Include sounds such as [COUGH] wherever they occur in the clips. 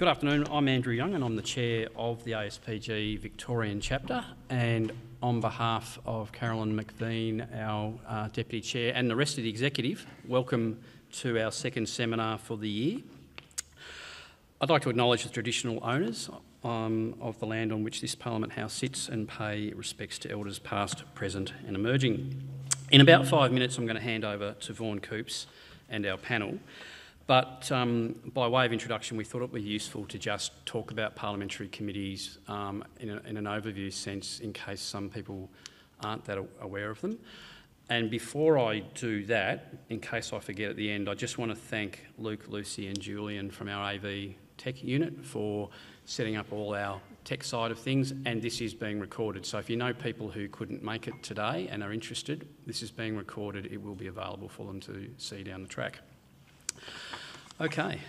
Good afternoon. I'm Andrew Young and I'm the chair of the ASPG Victorian chapter. And on behalf of Carolyn McVean, our uh, deputy chair, and the rest of the executive, welcome to our second seminar for the year. I'd like to acknowledge the traditional owners um, of the land on which this Parliament House sits and pay respects to elders past, present, and emerging. In about five minutes, I'm going to hand over to Vaughn Koops and our panel. But um, by way of introduction, we thought it would be useful to just talk about parliamentary committees um, in, a, in, an overview sense in case some people aren't that aware of them. And before I do that, in case I forget at the end, I just want to thank Luke, Lucy, and Julian from our AV tech unit for setting up all our tech side of things. And this is being recorded. So if you know people who couldn't make it today and are interested, this is being recorded. It will be available for them to see down the track. Okay.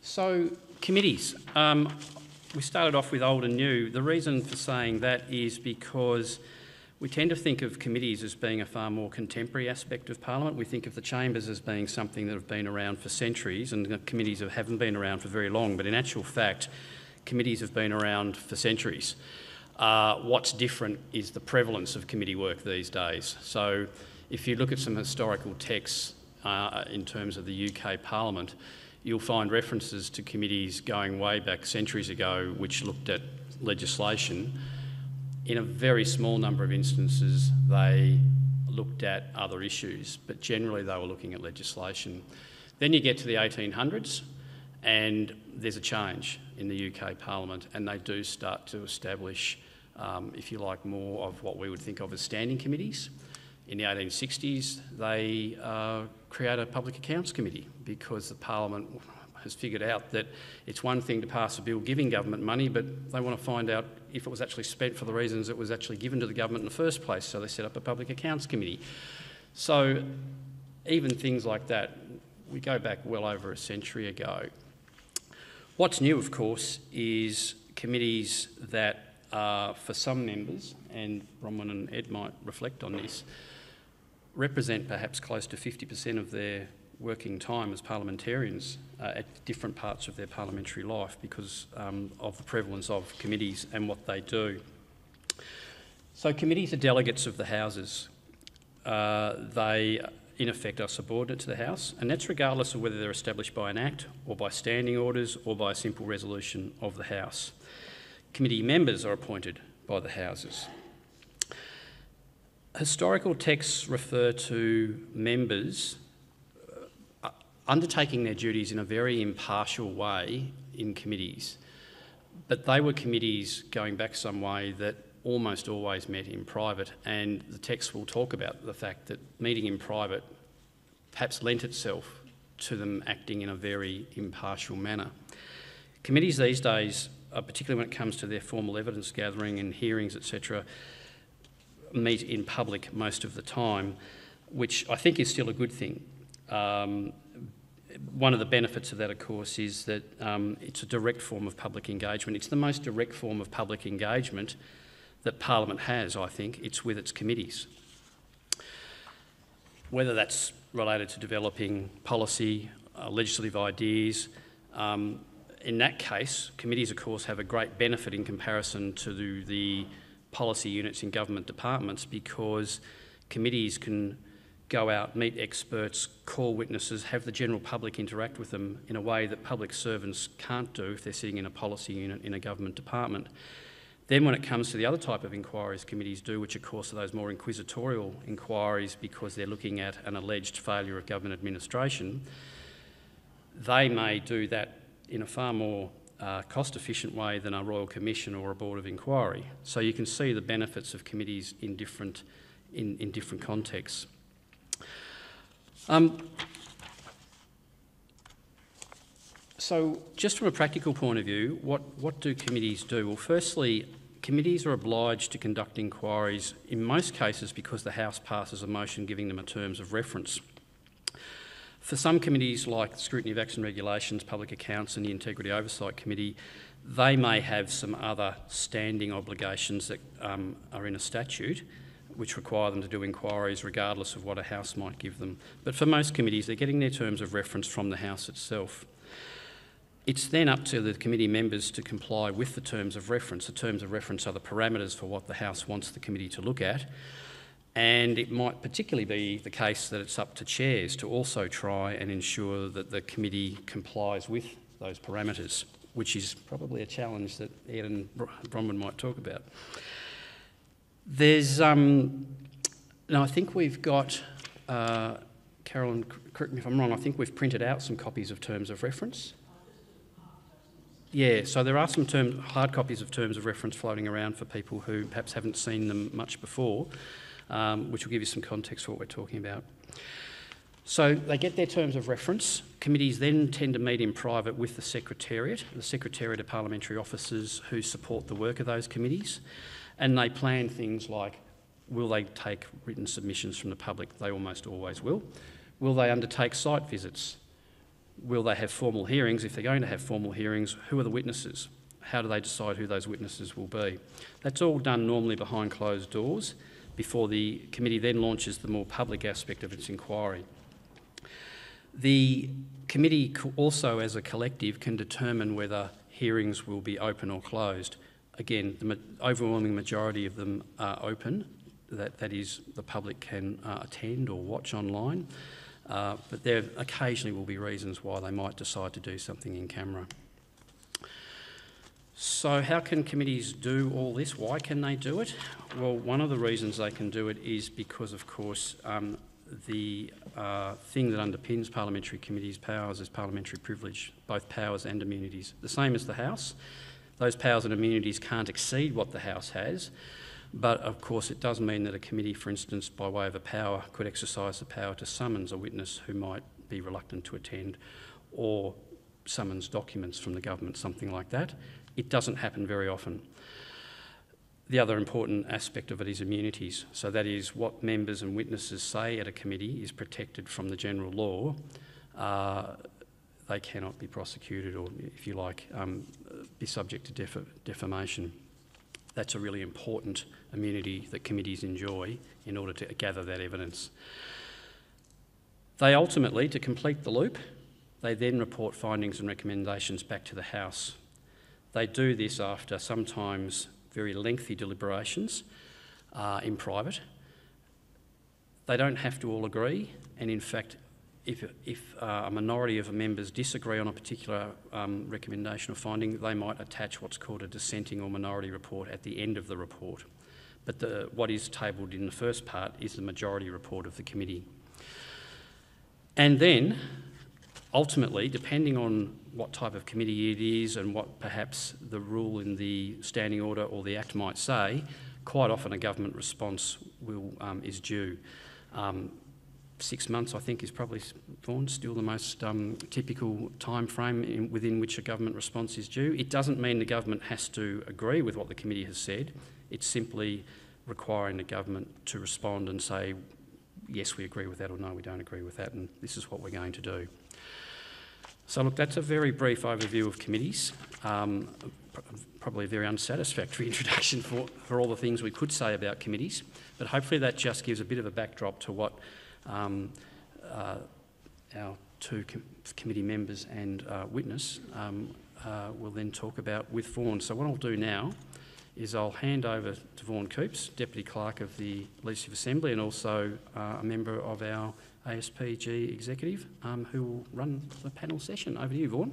So, committees. Um, we started off with old and new. The reason for saying that is because we tend to think of committees as being a far more contemporary aspect of Parliament. We think of the chambers as being something that have been around for centuries, and committees haven't been around for very long. But in actual fact, committees have been around for centuries. Uh, what's different is the prevalence of committee work these days. So, if you look at some historical texts uh, in terms of the UK Parliament, you'll find references to committees going way back centuries ago which looked at legislation. In a very small number of instances, they looked at other issues, but generally they were looking at legislation. Then you get to the 1800s, and there's a change in the UK Parliament, and they do start to establish, um, if you like, more of what we would think of as standing committees. In the 1860s, they uh, create a public accounts committee because the Parliament has figured out that it's one thing to pass a bill giving government money, but they want to find out if it was actually spent for the reasons it was actually given to the government in the first place. So they set up a public accounts committee. So even things like that, we go back well over a century ago. What's new, of course, is committees that are for some members, and Bronwyn and Ed might reflect on this, represent perhaps close to 50% of their working time as parliamentarians uh, at different parts of their parliamentary life because um, of the prevalence of committees and what they do. So, committees are delegates of the houses. Uh, they, in effect, are subordinate to the House, and that's regardless of whether they're established by an Act or by standing orders or by a simple resolution of the House. Committee members are appointed by the Houses. Historical texts refer to members uh, undertaking their duties in a very impartial way in committees. But they were committees going back some way that almost always met in private, and the text will talk about the fact that meeting in private perhaps lent itself to them acting in a very impartial manner. Committees these days, uh, particularly when it comes to their formal evidence gathering and hearings, etc., meet in public most of the time, which I think is still a good thing. Um, one of the benefits of that, of course, is that um, it's a direct form of public engagement. It's the most direct form of public engagement that Parliament has, I think. It's with its committees. Whether that's related to developing policy, uh, legislative ideas, um, in that case, committees, of course, have a great benefit in comparison to the policy units in government departments because committees can go out, meet experts, call witnesses, have the general public interact with them in a way that public servants can't do if they're sitting in a policy unit in a government department. Then, when it comes to the other type of inquiries committees do, which of course are those more inquisitorial inquiries because they're looking at an alleged failure of government administration, they may do that in a far more uh, cost efficient way than a Royal Commission or a Board of Inquiry. So you can see the benefits of committees in different, in, in different contexts. Um, so, just from a practical point of view, what, what do committees do? Well, firstly, committees are obliged to conduct inquiries in most cases because the House passes a motion giving them a terms of reference. For some committees, like the Scrutiny of Acts and Regulations, Public Accounts, and the Integrity Oversight Committee, they may have some other standing obligations that um, are in a statute which require them to do inquiries regardless of what a House might give them. But for most committees, they're getting their terms of reference from the House itself. It's then up to the committee members to comply with the terms of reference. The terms of reference are the parameters for what the House wants the committee to look at. And it might particularly be the case that it's up to chairs to also try and ensure that the committee complies with those parameters, which is probably a challenge that Ed and Bronwyn might talk about. There's, um, now I think we've got, uh, Carolyn, correct me if I'm wrong, I think we've printed out some copies of terms of reference. Yeah, so there are some term, hard copies of terms of reference floating around for people who perhaps haven't seen them much before um, which will give you some context for what we're talking about. So they get their terms of reference. Committees then tend to meet in private with the Secretariat. The Secretariat of parliamentary officers who support the work of those committees. And they plan things like will they take written submissions from the public? They almost always will. Will they undertake site visits? Will they have formal hearings? If they're going to have formal hearings, who are the witnesses? How do they decide who those witnesses will be? That's all done normally behind closed doors before the committee then launches the more public aspect of its inquiry. The committee also, as a collective, can determine whether hearings will be open or closed. Again, the overwhelming majority of them are open, that, that is, the public can uh, attend or watch online, uh, but there occasionally will be reasons why they might decide to do something in camera. So, how can committees do all this? Why can they do it? Well, one of the reasons they can do it is because, of course, um, the uh, thing that underpins parliamentary committees' powers is parliamentary privilege, both powers and immunities. The same as the House. Those powers and immunities can't exceed what the House has, but of course, it does mean that a committee, for instance, by way of a power, could exercise the power to summons a witness who might be reluctant to attend or summons documents from the government, something like that. It doesn't happen very often. The other important aspect of it is immunities. So, that is what members and witnesses say at a committee is protected from the general law. Uh, they cannot be prosecuted or, if you like, um, be subject to def defamation. That's a really important immunity that committees enjoy in order to gather that evidence. They ultimately, to complete the loop, they then report findings and recommendations back to the House they do this after sometimes very lengthy deliberations uh, in private. They don't have to all agree, and in fact, if, if uh, a minority of members disagree on a particular um, recommendation or finding, they might attach what's called a dissenting or minority report at the end of the report. But the, what is tabled in the first part is the majority report of the committee. And then, ultimately, depending on what type of committee it is and what perhaps the rule in the standing order or the Act might say, quite often a government response will, um, is due. Um, six months, I think, is probably still the most um, typical time frame in, within which a government response is due. It doesn't mean the government has to agree with what the committee has said. It's simply requiring the government to respond and say, yes, we agree with that, or no, we don't agree with that, and this is what we're going to do. So, look, that's a very brief overview of committees. Um, probably a very unsatisfactory [LAUGHS] introduction for, for all the things we could say about committees, but hopefully that just gives a bit of a backdrop to what um, uh, our two com committee members and uh, witness um, uh, will then talk about with Vaughn. So, what I'll do now is I'll hand over to Vaughn Koops, Deputy Clerk of the Legislative Assembly and also uh, a member of our ASPG executive um, who will run the panel session. Over to you, Vaughn.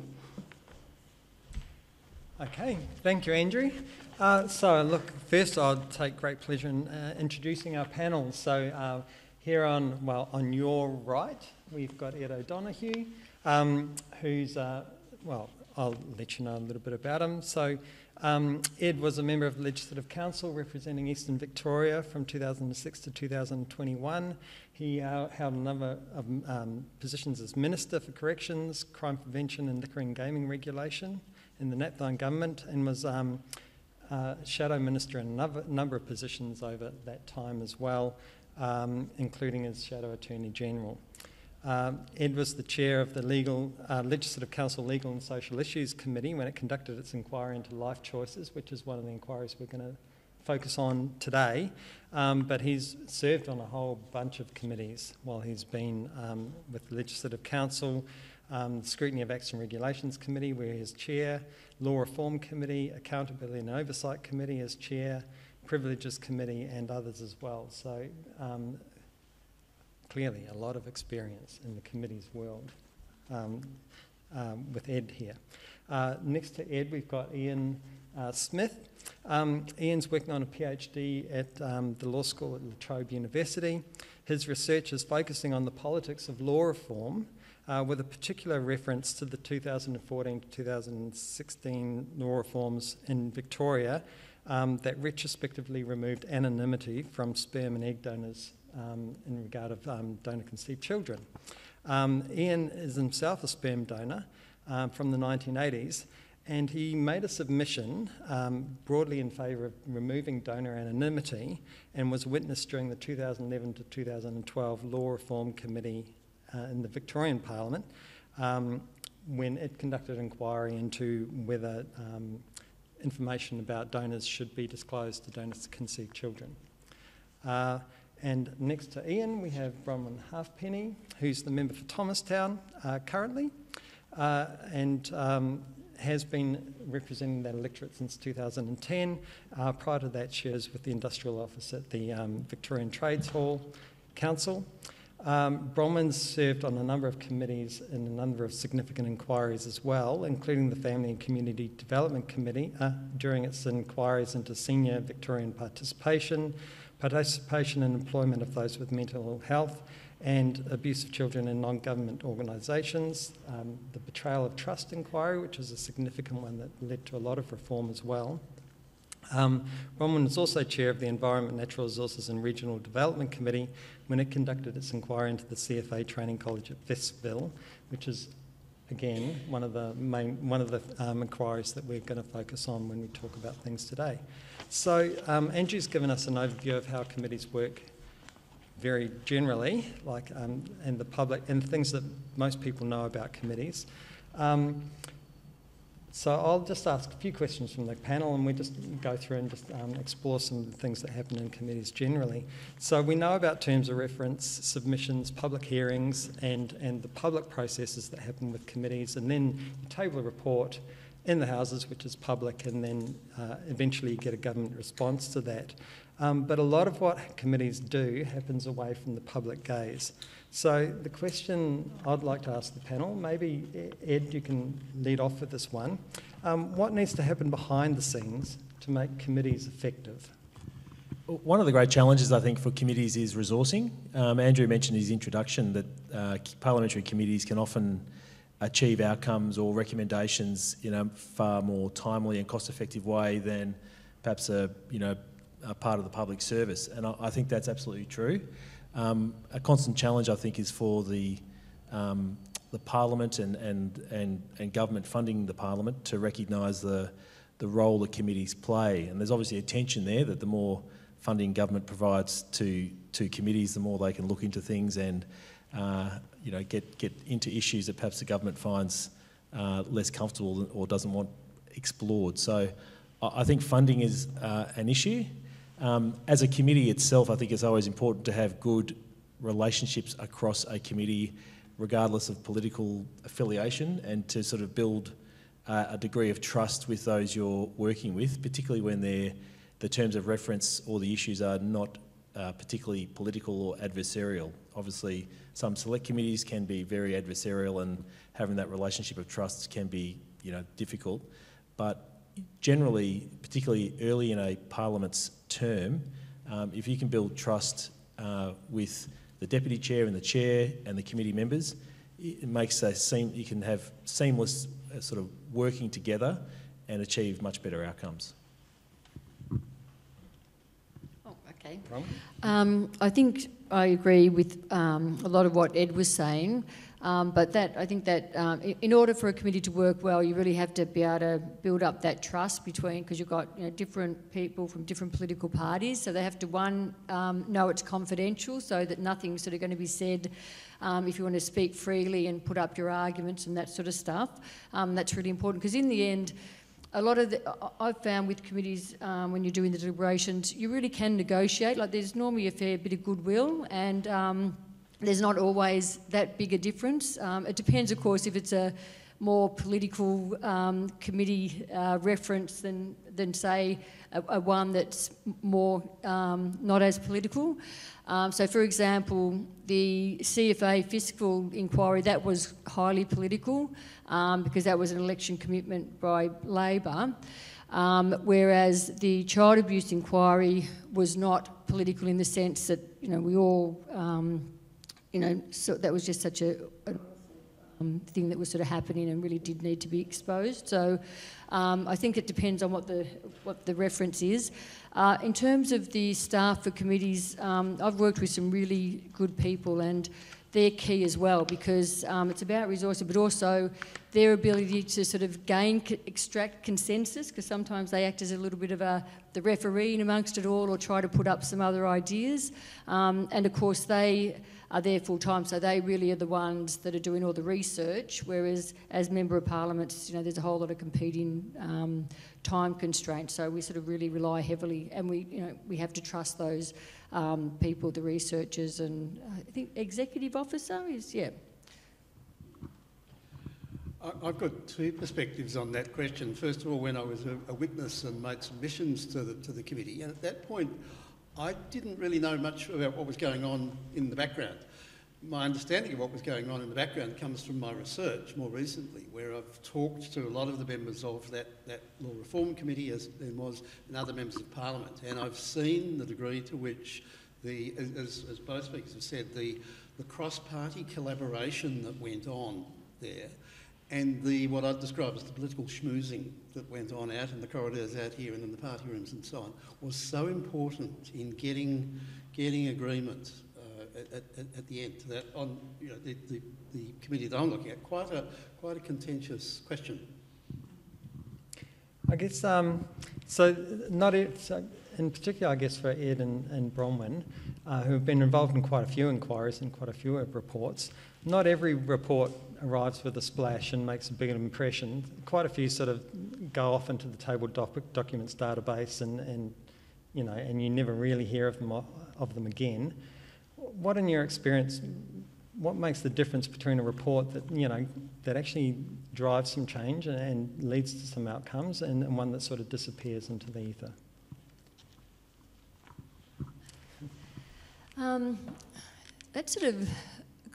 Okay, thank you, Andrew. Uh, so, look, first I'd take great pleasure in uh, introducing our panel. So, uh, here on, well, on your right, we've got Ed O'Donohue, um, who's, uh, well, I'll let you know a little bit about him. So, um, Ed was a member of the Legislative Council representing Eastern Victoria from 2006 to 2021. He uh, held a number of um, positions as Minister for Corrections, Crime Prevention and Liquor and Gaming Regulation in the Napthine government and was um, uh, Shadow Minister in a number of positions over that time as well, um, including as Shadow Attorney General. Um, Ed was the chair of the Legal, uh, Legislative Council Legal and Social Issues Committee when it conducted its inquiry into life choices, which is one of the inquiries we're going to focus on today, um, but he's served on a whole bunch of committees while he's been um, with the Legislative Council, um, Scrutiny of Acts and Regulations Committee, where he's chair, Law Reform Committee, Accountability and Oversight Committee as chair, Privileges Committee, and others as well. So, um, clearly, a lot of experience in the committee's world um, um, with Ed here. Uh, next to Ed, we've got Ian uh, Smith. Um, Ian's working on a PhD at um, the law school at La Trobe University. His research is focusing on the politics of law reform uh, with a particular reference to the 2014 to 2016 law reforms in Victoria um, that retrospectively removed anonymity from sperm and egg donors um, in regard of um, donor conceived children. Um, Ian is himself a sperm donor from the 1980s and he made a submission um, broadly in favour of removing donor anonymity and was witness during the 2011 to 2012 Law Reform Committee uh, in the Victorian Parliament um, when it conducted an inquiry into whether um, information about donors should be disclosed to donors to conceive children. Uh, and next to Ian, we have Bronwyn Halfpenny, who's the member for Thomastown uh, currently. Uh, and um, has been representing that electorate since 2010. Uh, prior to that, she was with the industrial office at the um, Victorian Trades Hall Council. Um, Bronwyn's served on a number of committees and a number of significant inquiries as well, including the Family and Community Development Committee uh, during its inquiries into senior Victorian participation, participation and employment of those with mental health, and abuse of children in non government organisations, um, the betrayal of trust inquiry, which is a significant one that led to a lot of reform as well. Um, Bronwyn was also chair of the Environment, Natural Resources and Regional Development Committee when it conducted its inquiry into the CFA Training College at Fiskville, which is again one of the main one of the um, inquiries that we're going to focus on when we talk about things today. So um, Andrew's given us an overview of how committees work very generally, like um, and the public and things that most people know about committees. Um, so I'll just ask a few questions from the panel, and we just go through and just um, explore some of the things that happen in committees generally. So we know about terms of reference, submissions, public hearings, and and the public processes that happen with committees, and then you table a report in the houses, which is public, and then uh, eventually you get a government response to that. Um, but a lot of what committees do happens away from the public gaze. So the question I'd like to ask the panel, maybe Ed, you can lead off with this one. Um, what needs to happen behind the scenes to make committees effective? One of the great challenges, I think, for committees is resourcing. Um, Andrew mentioned in his introduction that uh, parliamentary committees can often achieve outcomes or recommendations in a far more timely and cost-effective way than perhaps a you know a part of the public service, and I, I think that's absolutely true. Um, a constant challenge, I think, is for the um, the Parliament and, and, and, and government funding the Parliament to recognise the, the role that committees play. And there's obviously a tension there that the more funding government provides to, to committees, the more they can look into things and uh, you know, get, get into issues that perhaps the government finds uh, less comfortable or doesn't want explored. So I think funding is uh, an issue. Um, as a committee itself, I think it's always important to have good relationships across a committee, regardless of political affiliation, and to sort of build uh, a degree of trust with those you're working with, particularly when the terms of reference or the issues are not uh, particularly political or adversarial. Obviously, some select committees can be very adversarial, and having that relationship of trust can be, you know, difficult. But generally, particularly early in a parliament's term, um, if you can build trust uh, with the deputy chair and the chair and the committee members, it makes a seam, you can have seamless uh, sort of working together and achieve much better outcomes. Oh, okay. Um, I think I agree with um, a lot of what Ed was saying. Um, but that I think that um, in order for a committee to work well, you really have to be able to build up that trust between because you've got you know, different people from different political parties, so they have to one um, know it's confidential, so that nothing's sort of going to be said. Um, if you want to speak freely and put up your arguments and that sort of stuff, um, that's really important because in the end. a lot of the, I've found with committees, um, when you're doing the deliberations, you really can negotiate. Like there's normally a fair bit of goodwill and um, there's not always that big a difference. Um, it depends, of course, if it's a more political um, committee uh, reference than, than say, a, a one that's more um, not as political. Um, so, for example, the CFA Fiskville inquiry, that was highly political um, because that was an election commitment by Labor. Um, whereas the child abuse inquiry was not political in the sense that, you know, we all, um, you know, so that was just such a, a um, thing that was sort of happening and really did need to be exposed. So um, I think it depends on what the what the reference is. Uh, in terms of the staff for committees, um, I've worked with some really good people and they're key as well because um, it's about resources, but also their ability to sort of gain, extract consensus because sometimes they act as a little bit of a the referee amongst it all or try to put up some other ideas. Um, and of course, they are there full time, so they really are the ones that are doing all the research. Whereas as member of parliament, you know, there's a whole lot of competing um, time constraints. So we sort of really rely heavily, and we, you know, we have to trust those um, people, the researchers, and uh, I think executive officer is yeah. I've got two perspectives on that question. First of all, when I was a, a witness and made submissions to the, to the committee, and at that point, I didn't really know much about what was going on in the background. My understanding of what was going on in the background comes from my research more recently, where I've talked to a lot of the members of that, that Law Reform Committee, as there was, and other members of Parliament, and I've seen the degree to which the, as, as both speakers have said, the, the cross-party collaboration that went on there and the what I'd describe as the political schmoozing that went on out in the corridors out here and in the party rooms and so on was so important in getting getting agreement at, at, at, the end that on you know, the, the, the committee that I'm looking at. Quite a quite a contentious question. I guess um, so. Not it, so in particular, I guess for Ed and, and Bronwyn, uh, who have been involved in quite a few inquiries and quite a few reports. Not every report arrives with a splash and makes a big impression. Quite a few sort of go off into the table doc- documents database, and, and you know, and you never really hear of them of them again. What, in your experience, what makes the difference between a report that you know that actually drives some change and, and leads to some outcomes, and, and one that sort of disappears into the ether? Um, that sort of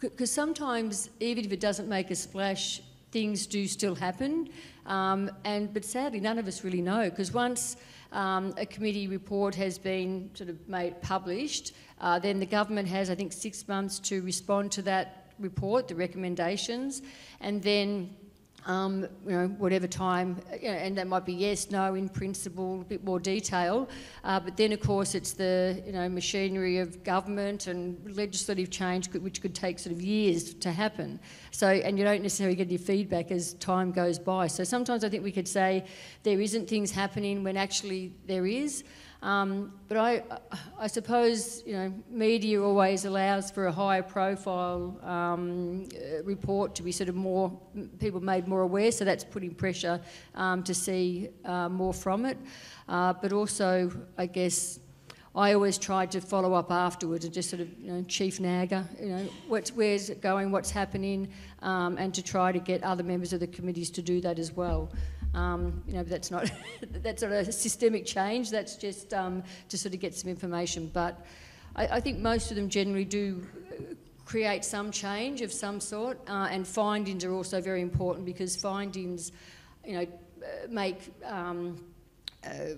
because sometimes even if it doesn't make a splash, things do still happen. Um, and but sadly, none of us really know because once um, a committee report has been sort of made published, uh, then the government has, I think, six months to respond to that report, the recommendations, and then um, you know, whatever time, you know, and that might be yes, no, in principle, a bit more detail. Uh, but then, of course, it's the you know machinery of government and legislative change, which could take sort of years to happen. So, and you don't necessarily get your feedback as time goes by. So sometimes I think we could say there isn't things happening when actually there is. Um, but I, I suppose you know, media always allows for a higher profile um, report to be sort of more people made more aware. So that's putting pressure um, to see uh, more from it. Uh, but also, I guess. I always tried to follow up afterwards and just sort of, you know, chief nagger, you know, what's, where's it going, what's happening, um, and to try to get other members of the committees to do that as well. Um, you know, that's not [LAUGHS] that's not a systemic change. That's just um, to sort of get some information. But I, I, think most of them generally do uh, create some change of some sort. Uh, and findings are also very important because findings, you know, uh, make um, uh,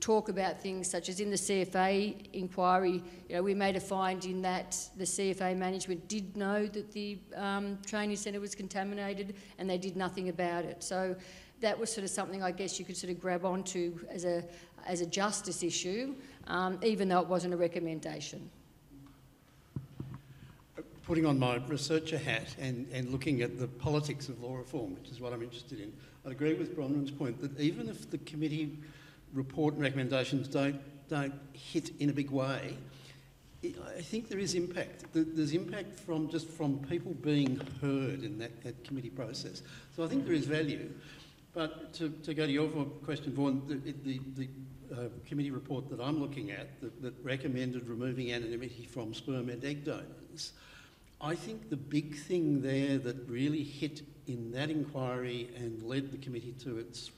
talk about things such as in the CFA inquiry, you know, we made a finding that the CFA management did know that the um, training centre was contaminated and they did nothing about it. So that was sort of something I guess you could sort of grab onto as a, as a justice issue, um, even though it wasn't a recommendation. Putting on my researcher hat and, and looking at the politics of law reform, which is what I'm interested in, I'd agree with Bronwyn's point that even if the committee report and recommendations don't, don't hit in a big way, I think there is impact. There's impact from just from people being heard in that, that committee process. So I think there is value. But to, to go to your question, Vaughn, the, the, the uh, committee report that I'm looking at that, that recommended removing anonymity from sperm and egg donors, I think the big thing there that really hit in that inquiry and led the committee to its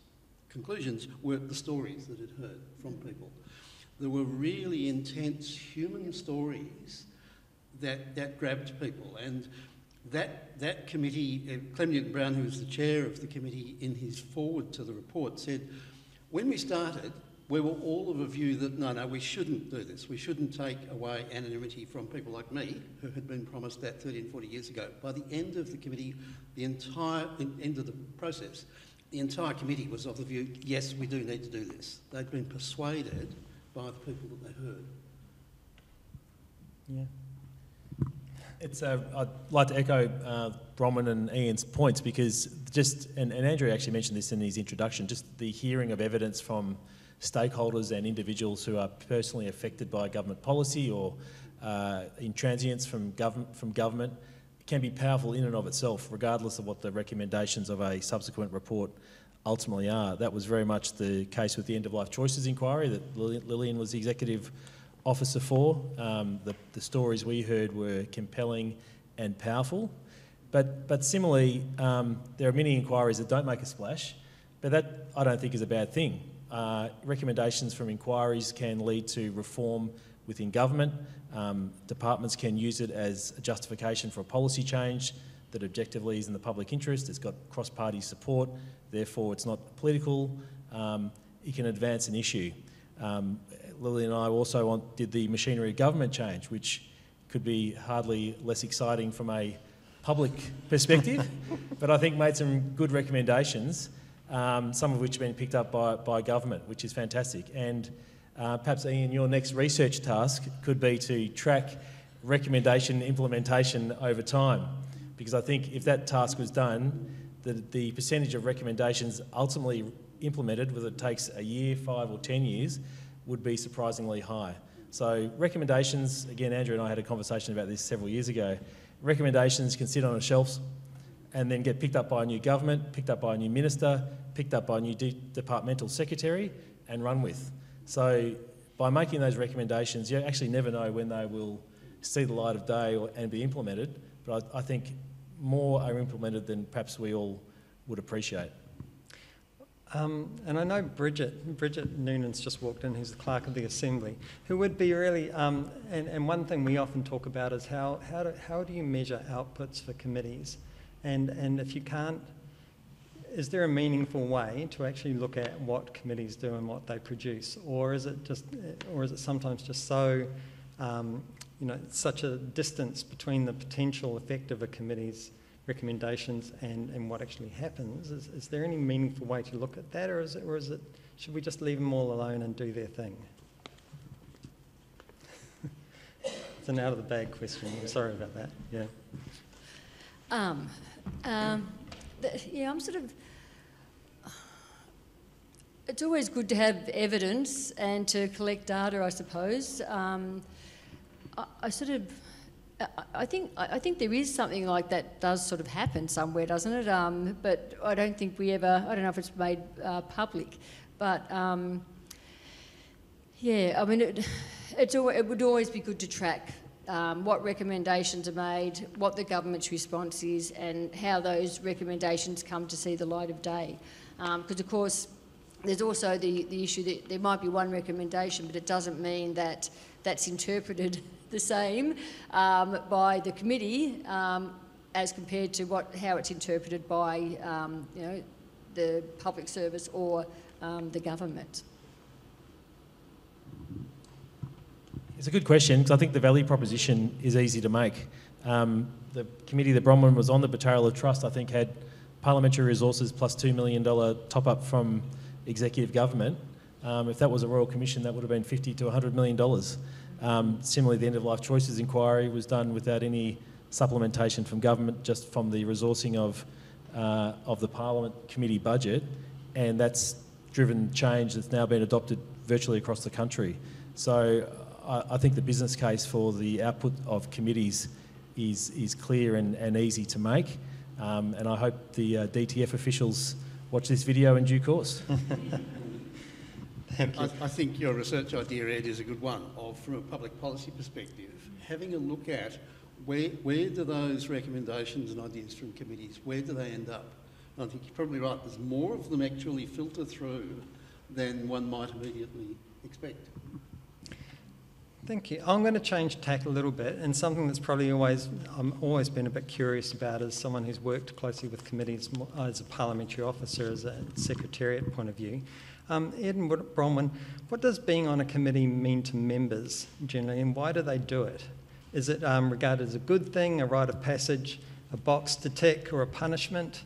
conclusions were the stories that it heard from people. There were really intense human stories that, that grabbed people. And that, that committee, uh, Clem Newton Brown, who was the chair of the committee, in his forward to the report, said, when we started, we were all of a view that no, no, we shouldn't do this. We shouldn't take away anonymity from people like me, who had been promised that 30 and 40 years ago. By the end of the committee, the entire end of the process, the entire committee was of the view, yes, we do need to do this. They'd been persuaded by the people that they heard. Yeah. It's, uh, I'd like to echo uh, and Ian's points because just, and, and Andrew actually mentioned this in his introduction, just the hearing of evidence from stakeholders and individuals who are personally affected by government policy or uh, intransience from government, from government can be powerful in and of itself, regardless of what the recommendations of a subsequent report ultimately are. That was very much the case with the end of life choices inquiry that Lillian was the executive officer for. Um, the, the stories we heard were compelling and powerful. But, but similarly, um, there are many inquiries that don't make a splash, but that I don't think is a bad thing. Uh, recommendations from inquiries can lead to reform within government. Um, departments can use it as a justification for a policy change that objectively is in the public interest. It's got cross-party support, therefore it's not political. Um, it can advance an issue. Um, Lily and I also want, did the machinery of government change, which could be hardly less exciting from a public perspective, [LAUGHS] but I think made some good recommendations, um, some of which have been picked up by, by government, which is fantastic. And uh, perhaps, Ian, your next research task could be to track recommendation implementation over time, because I think if that task was done, the, the percentage of recommendations ultimately implemented, whether it takes a year, five or ten years, would be surprisingly high. So recommendations, again, Andrew and I had a conversation about this several years ago. Recommendations can sit on a shelf and then get picked up by a new government, picked up by a new minister, picked up by a new de departmental secretary and run with. So by making those recommendations, you actually never know when they will see the light of day or, and be implemented. But I, I think more are implemented than perhaps we all would appreciate. Um, and I know Bridget, Bridget Noonan's just walked in, who's the clerk of the Assembly, who would be really, um, and, and one thing we often talk about is how, how, do, how do you measure outputs for committees? And, and if you can't, is there a meaningful way to actually look at what committees do and what they produce? Or is it just, or is it sometimes just so, um, you know, such a distance between the potential effect of a committee's recommendations and, and what actually happens. Is, is there any meaningful way to look at that, or is it, or is it should we just leave them all alone and do their thing? [LAUGHS] it's an out of the bag question. Sorry about that. Yeah. Um, um, the, yeah, I'm sort of. It's always good to have evidence and to collect data, I suppose. Um, I, I sort of I think I think there is something like that does sort of happen somewhere, doesn't it? Um, but I don't think we ever. I don't know if it's made uh, public, but um, yeah, I mean, it, it's it would always be good to track um, what recommendations are made, what the government's response is, and how those recommendations come to see the light of day. Because of course, there's also the the issue that there might be one recommendation, but it doesn't mean that that's interpreted the same um, by the committee um, as compared to what, how it's interpreted by um, you know, the public service or um, the government. It's a good question because I think the value proposition is easy to make. Um, the committee that Bronwyn was on, the Betrayal of Trust, I think had parliamentary resources plus $2 million top up from executive government. Um, if that was a Royal Commission, that would have been 50 to $100 million. Um, similarly, the end of life choices inquiry was done without any supplementation from government, just from the resourcing of, uh, of the Parliament committee budget, and that's driven change that's now been adopted virtually across the country. So I, I think the business case for the output of committees is, is clear and, and easy to make, um, and I hope the uh, DTF officials watch this video in due course. [LAUGHS] I, I think your research idea, Ed, is a good one. Of from a public policy perspective, having a look at where where do those recommendations and ideas from committees where do they end up? And I think you're probably right. There's more of them actually filter through than one might immediately expect. Thank you. I'm going to change tack a little bit, and something that's probably always I'm always been a bit curious about as someone who's worked closely with committees as a parliamentary officer, as a secretariat point of view. Um, Ed and Bronwyn, what does being on a committee mean to members generally, and why do they do it? Is it um, regarded as a good thing, a rite of passage, a box to tick, or a punishment?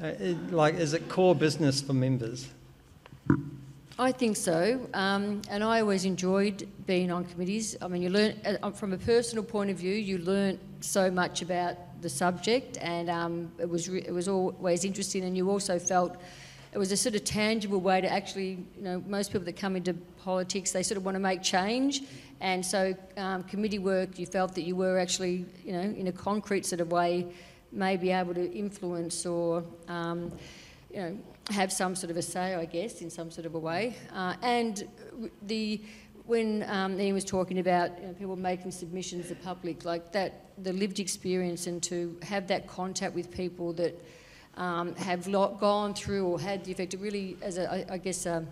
Uh, it, like, is it core business for members? I think so, um, and I always enjoyed being on committees. I mean, you learn uh, from a personal point of view. You learn so much about the subject, and um, it was it was always interesting. And you also felt it was a sort of tangible way to actually, you know, most people that come into politics they sort of want to make change, and so um, committee work. You felt that you were actually, you know, in a concrete sort of way, maybe able to influence or, um, you know have some sort of a say, I guess, in some sort of a way. Uh, and the when um, Ian was talking about you know, people making submissions to public, like that, the lived experience, and to have that contact with people that um, have gone through or had the effect of really, as a, I, I guess, a,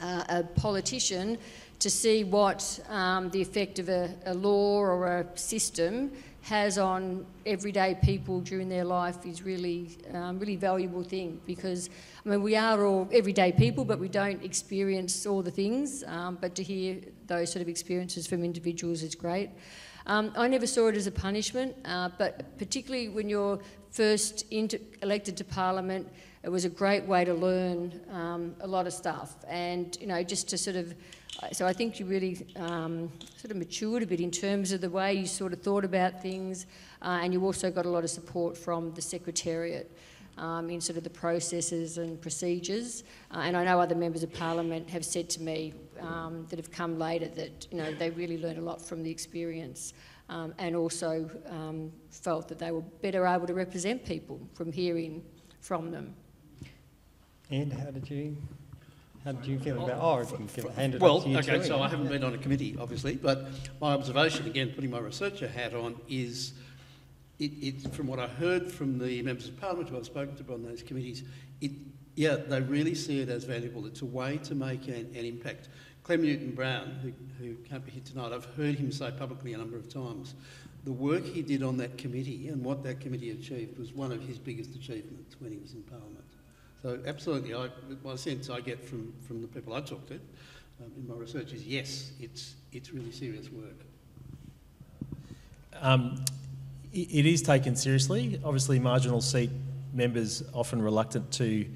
a politician, to see what um, the effect of a, a law or a system has on everyday people during their life is really, um, really valuable thing because I mean we are all everyday people, but we don't experience all the things. Um, but to hear those sort of experiences from individuals is great. Um, I never saw it as a punishment, uh, but particularly when you're first into, elected to Parliament, it was a great way to learn um, a lot of stuff, and you know just to sort of so I think you really um, sort of matured a bit in terms of the way you sort of thought about things, uh, and you also got a lot of support from the Secretariat um, in sort of the processes and procedures. Uh, and I know other members of Parliament have said to me um, that have come later that you know they really learned a lot from the experience. Um, and also um, felt that they were better able to represent people from hearing from them. Ed, how did you how did you feel about? Oh, I can give, hand it Well, to you okay, too, so Ian. I haven't been on a committee, obviously, but my observation, again, putting my researcher hat on, is it, it, from what I heard from the members of parliament who I've spoken to on those committees, it, yeah, they really see it as valuable. It's a way to make an, an impact. Clem Newton Brown, who, who can't be here tonight, I've heard him say publicly a number of times, the work he did on that committee and what that committee achieved was one of his biggest achievements when he was in parliament. So absolutely, I, my sense I get from, from the people I talk to um, in my research is yes, it's, it's really serious work. Um, i- it is taken seriously. Obviously, marginal seat members often reluctant to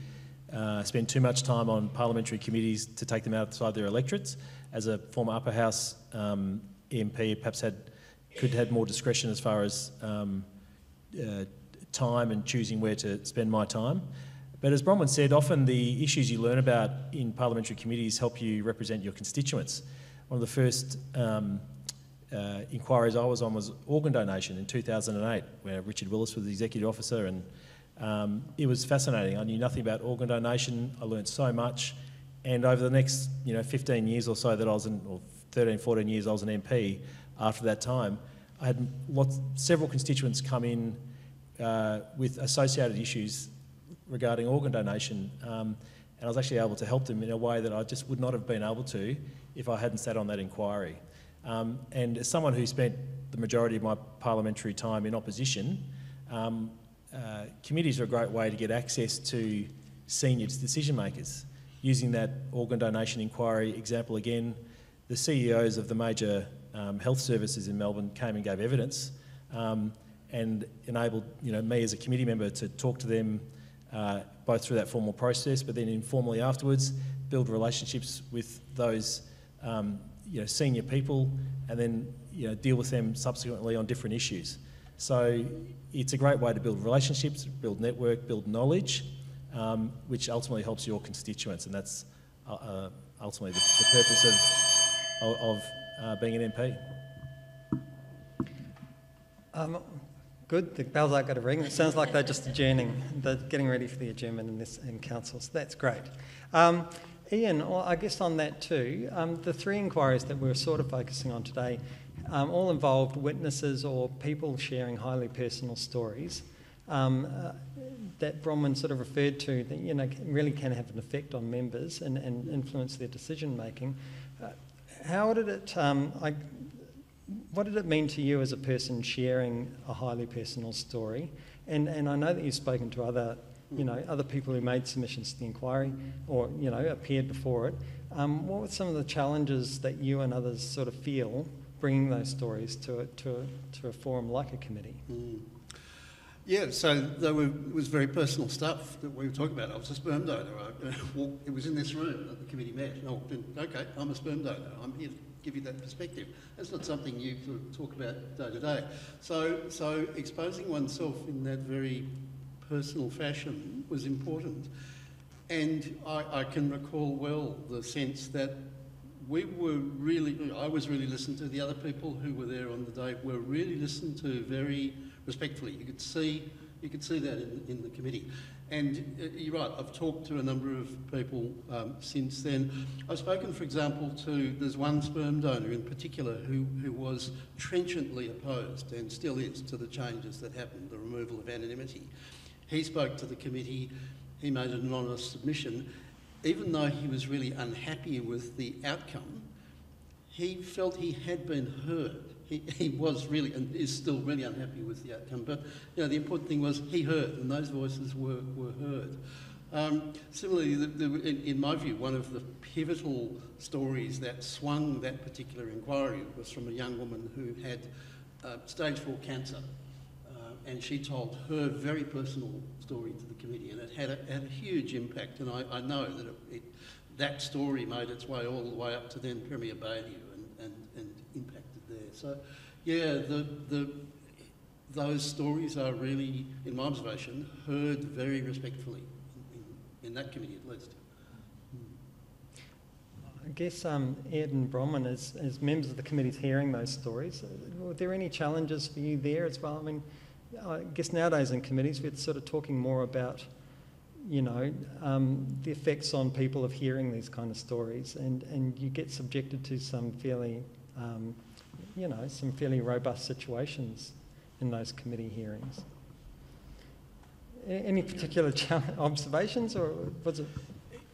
uh, spend too much time on parliamentary committees to take them outside their electorates. As a former upper house um, MP, perhaps had could had more discretion as far as um, uh, time and choosing where to spend my time. But as Bronwyn said, often the issues you learn about in parliamentary committees help you represent your constituents. One of the first um, uh, inquiries I was on was organ donation in 2008, where Richard Willis was the executive officer, and um, it was fascinating. I knew nothing about organ donation. I learned so much, and over the next, you know, 15 years or so that I was in, or 13, 14 years I was an MP. After that time, I had lots, several constituents come in uh, with associated issues regarding organ donation, um, and I was actually able to help them in a way that I just would not have been able to if I hadn't sat on that inquiry. Um, and as someone who spent the majority of my parliamentary time in opposition, um, uh, committees are a great way to get access to senior decision makers. Using that organ donation inquiry example again, the CEOs of the major um, health services in Melbourne came and gave evidence um, and enabled you know, me as a committee member to talk to them uh, both through that formal process, but then informally afterwards, build relationships with those um, you know, senior people, and then you know, deal with them subsequently on different issues. So it's a great way to build relationships, build network, build knowledge, um, which ultimately helps your constituents, and that's uh, uh, ultimately the, the purpose of, of, uh, being an MP. Um, good. The bells aren't going to ring. It sounds like they're just adjourning. They're getting ready for the adjournment in this in council. So that's great. Um, Ian, well, I guess on that too, um, the three inquiries that we we're sort of focusing on today um, all involved witnesses or people sharing highly personal stories um, uh, that Bronwyn sort of referred to that you know really can have an effect on members and, and influence their decision making. Uh, how did it? Um, I, what did it mean to you as a person sharing a highly personal story? And and I know that you've spoken to other you know other people who made submissions to the inquiry or you know appeared before it. Um, what were some of the challenges that you and others sort of feel bringing those stories to a, to a, to a forum like a committee? Mm. Yeah, so there were, was very personal stuff that we were talking about. I was a sperm donor. I, [LAUGHS] it was in this room that the committee met. And I walked in, okay, I'm a sperm donor. I'm here to give you that perspective. That's not something you sort of talk about day to day. So, so exposing oneself in that very personal fashion was important. And I, I can recall well the sense that we were really, I was really listened to. The other people who were there on the day were really listened to very respectfully. You could see, you could see that in, in the committee. And uh, you're right, I've talked to a number of people um, since then. I've spoken, for example, to, there's one sperm donor in particular who, who was trenchantly opposed and still is to the changes that happened, the removal of anonymity. He spoke to the committee, he made an anonymous submission. Even though he was really unhappy with the outcome, he felt he had been heard. He, he was really and is still really unhappy with the outcome. But you know, the important thing was he heard, and those voices were, were heard. Um, similarly, the, the, in, in my view, one of the pivotal stories that swung that particular inquiry was from a young woman who had uh, stage four cancer and she told her very personal story to the committee, and it had a, had a huge impact. And I, I know that it, it, that story made its way all the way up to then Premier Baillieu and, and, and impacted there. So, yeah, the, the, those stories are really, in my observation, heard very respectfully in, in, that committee at least. I guess um, Ed and Bronwyn, as, as members of the committees hearing those stories, were there any challenges for you there as well? I mean, I guess nowadays in committees we're sort of talking more about, you know, um, the effects on people of hearing these kind of stories, and, and you get subjected to some fairly, um, you know, some fairly robust situations in those committee hearings. Any particular [LAUGHS] observations, or was it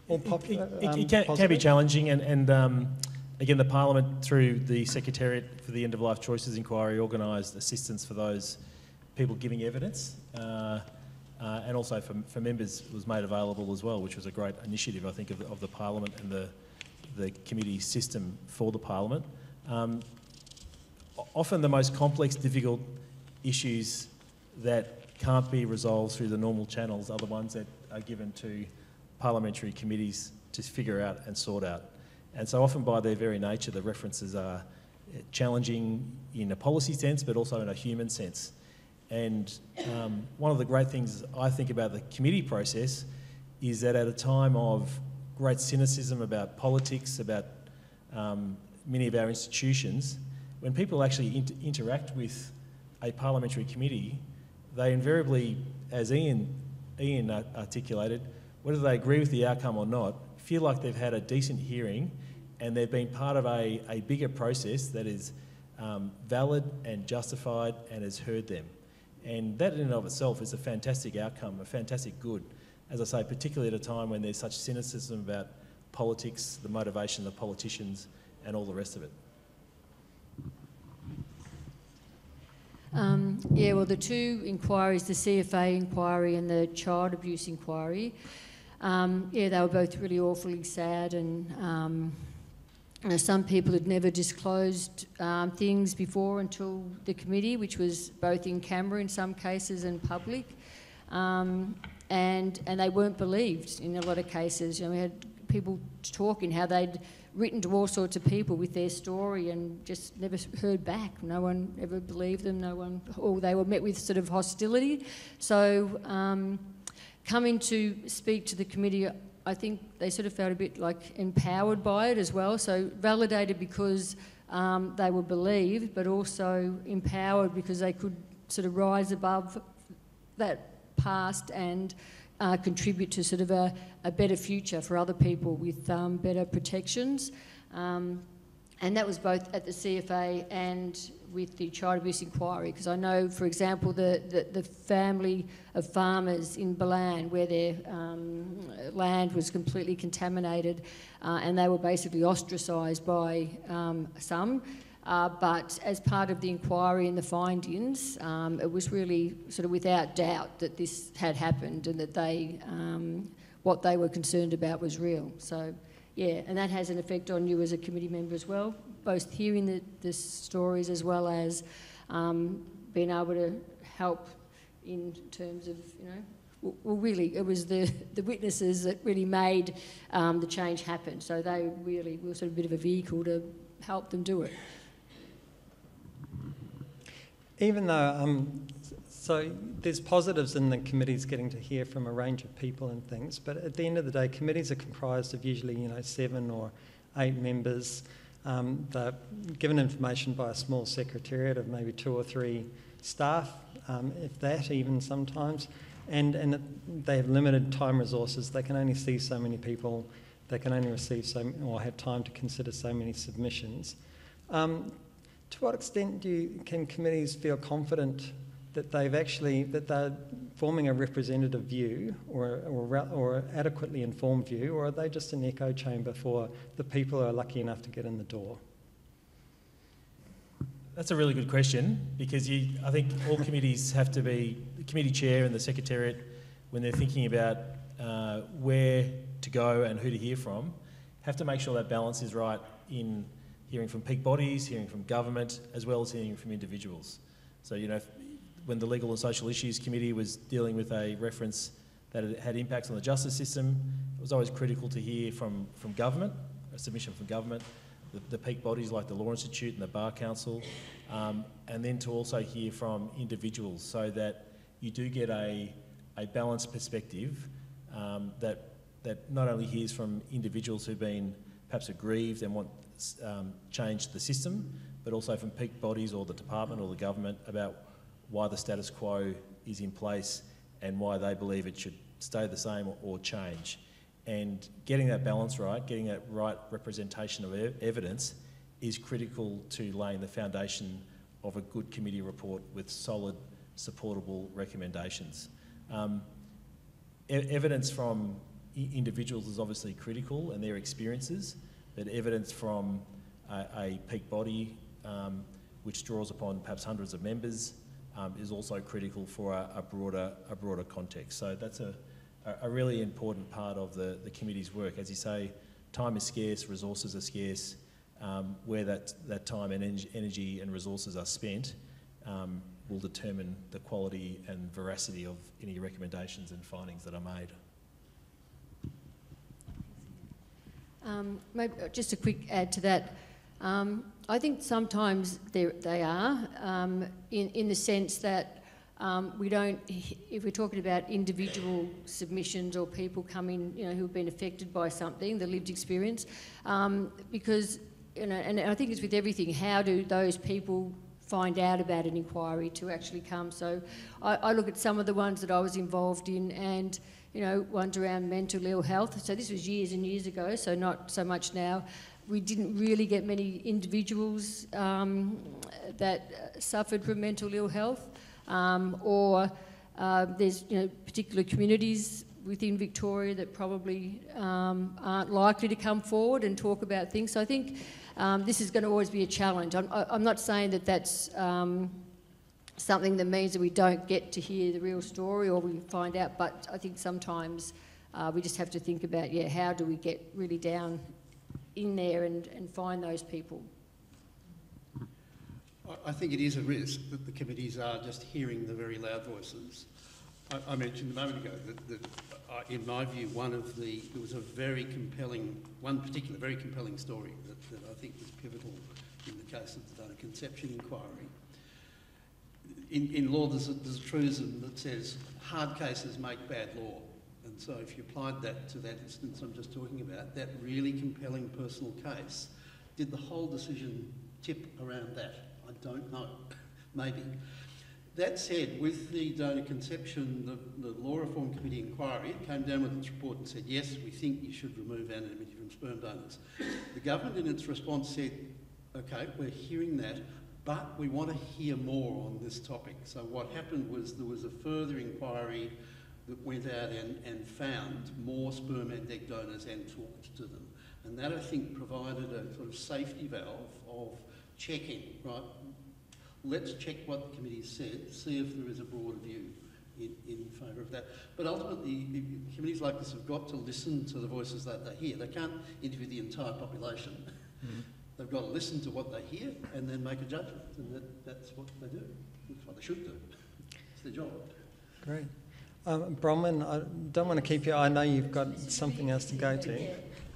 all pop- It, it- um, it can, can be challenging, and, and um, again, the Parliament, through the Secretariat for the End of Life Choices Inquiry, organised assistance for those people giving evidence, uh, uh, and also for, for members was made available as well, which was a great initiative, I think, of the, of the Parliament and the, the committee system for the Parliament. Um, often the most complex, difficult issues that can't be resolved through the normal channels are the ones that are given to parliamentary committees to figure out and sort out. And so often by their very nature, the references are challenging in a policy sense, but also in a human sense. And um, one of the great things I think about the committee process is that at a time of great cynicism about politics, about um, many of our institutions, when people actually inter- interact with a parliamentary committee, they invariably, as Ian, Ian articulated, whether they agree with the outcome or not, feel like they've had a decent hearing and they've been part of a, a bigger process that is um, valid and justified and has heard them. And that in and of itself is a fantastic outcome, a fantastic good. As I say, particularly at a time when there's such cynicism about politics, the motivation of politicians, and all the rest of it. Um, yeah, well, the two inquiries, the CFA inquiry and the child abuse inquiry, um, yeah, they were both really awfully sad and um, you know, some people had never disclosed um, things before until the committee, which was both in camera in some cases and public. Um, and, and they weren't believed in a lot of cases. You know, we had people talking how they'd written to all sorts of people with their story and just never heard back. No one ever believed them. No one, or they were met with sort of hostility. So um, coming to speak to the committee, I think they sort of felt a bit like empowered by it as well. So validated because um, they were believed, but also empowered because they could sort of rise above that past and uh, contribute to sort of a, a better future for other people with um, better protections. Um, and that was both at the CFA and with the child abuse inquiry, because I know, for example, the, the, the, family of farmers in Ballan, where their um, land was completely contaminated, uh, and they were basically ostracised by um, some. Uh, but as part of the inquiry and the findings, um, it was really sort of without doubt that this had happened and that they, um, what they were concerned about was real. So, yeah, and that has an effect on you as a committee member as well, both hearing the, the stories as well as um, being able to help in terms of, you know, well, really, it was the, the witnesses that really made um, the change happen. So they really were sort of a bit of a vehicle to help them do it even though, um, so there's positives in the committees getting to hear from a range of people and things, but at the end of the day, committees are comprised of usually, you know, seven or eight members. Um, they're given information by a small secretariat of maybe two or three staff, um, if that even sometimes, and, and they have limited time resources. They can only see so many people, they can only receive so, or have time to consider so many submissions. Um, to what extent do you, can committees feel confident that they've actually that they're forming a representative view or, or, or adequately informed view, or are they just an echo chamber for the people who are lucky enough to get in the door? That's a really good question because you, I think all committees have to be the committee chair and the secretariat when they're thinking about uh, where to go and who to hear from, have to make sure that balance is right in hearing from peak bodies, hearing from government, as well as hearing from individuals. So, you know, when the Legal and Social Issues Committee was dealing with a reference that it had impacts on the justice system, it was always critical to hear from, from government, a submission from government, the, the peak bodies like the Law Institute and the Bar Council, um, and then to also hear from individuals so that you do get a, a balanced perspective um, that, that not only hears from individuals who've been perhaps aggrieved and want um, change the system, but also from peak bodies or the department or the government about why the status quo is in place and why they believe it should stay the same or, change. And getting that balance right, getting that right representation of ev evidence is critical to laying the foundation of a good committee report with solid, supportable recommendations. Um, e evidence from individuals is obviously critical and their experiences, but evidence from a, a peak body um, which draws upon perhaps hundreds of members um, is also critical for a, a, broader, a broader context. So that's a, a really important part of the, the committee's work. As you say, time is scarce, resources are scarce. Um, where that, that time and energy and resources are spent um, will determine the quality and veracity of any recommendations and findings that are made. Um, maybe uh, just a quick add to that. Um, I think sometimes they are, um, in, in the sense that um, we don't, if we're talking about individual submissions or people coming, you know, who have been affected by something, the lived experience, um, because, you know, and I think it's with everything, how do those people find out about an inquiry to actually come? So I, I look at some of the ones that I was involved in and you know, ones around mental ill health. So this was years and years ago, so not so much now. We didn't really get many individuals um, that suffered from mental ill health, um, or uh, there's you know particular communities within Victoria that probably um, aren't likely to come forward and talk about things. So I think um, this is going to always be a challenge. I'm, I'm not saying that that's um, something that means that we don't get to hear the real story or we find out. But I think sometimes uh, we just have to think about, yeah, how do we get really down in there and, and find those people? I think it is a risk that the committees are just hearing the very loud voices. I, I mentioned a moment ago that, that uh, in my view, one of the, there was a very compelling, one particular very compelling story that, that I think was pivotal in the case of the donor conception inquiry in, in law, there's a, there's a truism that says hard cases make bad law. So if you applied that to that instance I'm just talking about, that really compelling personal case, did the whole decision tip around that? I don't know. [LAUGHS] Maybe. That said, with the donor conception, the, the Law Reform Committee inquiry it came down with its report and said, yes, we think you should remove anonymity from sperm donors. The government in its response said, okay, we're hearing that, but we want to hear more on this topic. So what happened was there was a further inquiry that went out and, and found more sperm and egg donors and talked to them. And that, I think, provided a sort of safety valve of checking, right? Let's check what the committee said, see if there is a broader view in, in favour of that. But ultimately, committees like this have got to listen to the voices that they hear. They can't interview the entire population. Mm-hmm. They've got to listen to what they hear and then make a judgment. And that, that's what they do. That's what they should do. It's their job. Great. Um, Bronwyn, I don't want to keep you. I know you've got something else to go to.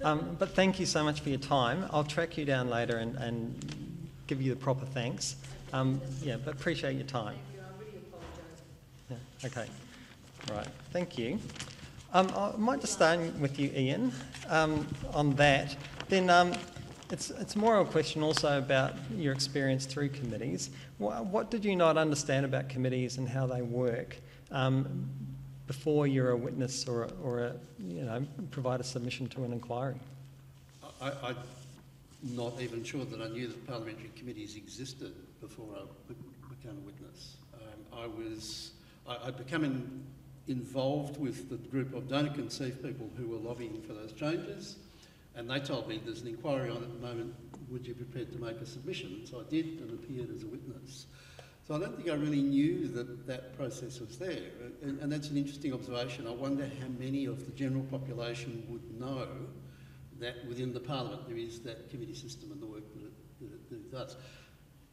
Um, but thank you so much for your time. I'll track you down later and, and give you the proper thanks. Um, yeah, but appreciate your time. Yeah, okay. Right. Thank you. Um, I might just start with you, Ian, um, on that. Then um, it's, it's more of a question also about your experience through committees. What, what did you not understand about committees and how they work um, before you're a witness or, or a, you know, provide a submission to an inquiry? I, I'm not even sure that I knew that parliamentary committees existed before I became a witness. Um, I was, I, I'd become in, involved with the group of donor conceived people who were lobbying for those changes, and they told me there's an inquiry on at the moment, would you be prepared to make a submission? So I did and appeared as a witness. So I don't think I really knew that that process was there. And, and, that's an interesting observation. I wonder how many of the general population would know that within the parliament there is that committee system and the work that it, that it, that it does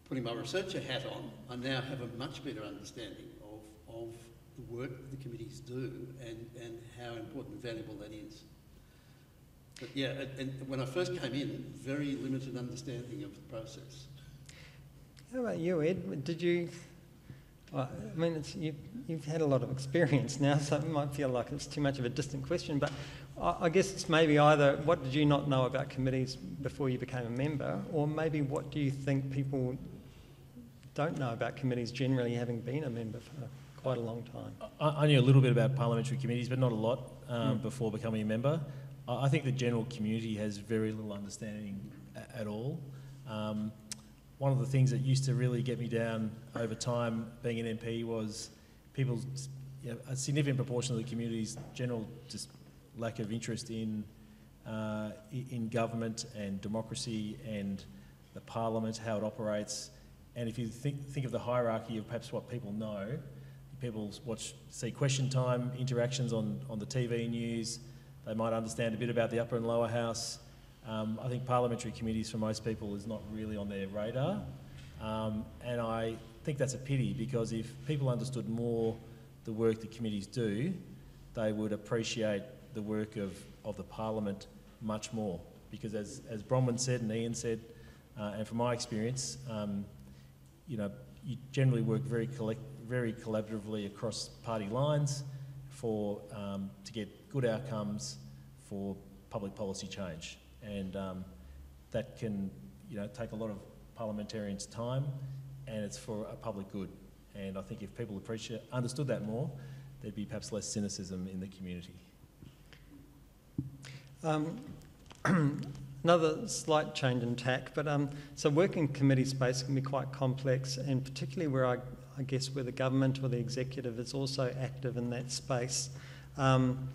putting my researcher hat on, I now have a much better understanding of, of the work that the committees do and, and how important and valuable that is. But yeah, and, and when I first came in, very limited understanding of the process. How about you, Ed? Did you? I mean, you've, you've had a lot of experience now, so it might feel like it's too much of a distant question, but I guess it's maybe either what did you not know about committees before you became a member, or maybe what do you think people don't know about committees generally, having been a member for quite a long time. I, I knew a little bit about parliamentary committees, but not a lot um, mm. before becoming a member. I, I, think the general community has very little understanding a, at all. Um, one of the things that used to really get me down over time being an MP was people's you know, a significant proportion of the community's general just lack of interest in uh, in government and democracy and the parliament, how it operates, and if you think, think of the hierarchy of perhaps what people know, people watch, see question time interactions on, on the TV news, they might understand a bit about the upper and lower house. Um, I think parliamentary committees for most people is not really on their radar. Um, and I think that's a pity because if people understood more the work that committees do, they would appreciate the work of, of the parliament much more. Because as, as Bronwyn said and Ian said, uh, and from my experience, um, you know, you generally work very, collect, very collaboratively across party lines for, um, to get good outcomes for public policy change. And um, that can, you know, take a lot of parliamentarians' time and it's for a public good. And I think if people appreciate, understood that more, there'd be perhaps less cynicism in the community. Um, [CLEARS THROAT] Another slight change in tack, but um, so working committee space can be quite complex, and particularly where I, I guess where the government or the executive is also active in that space. Um,